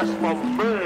That's my man.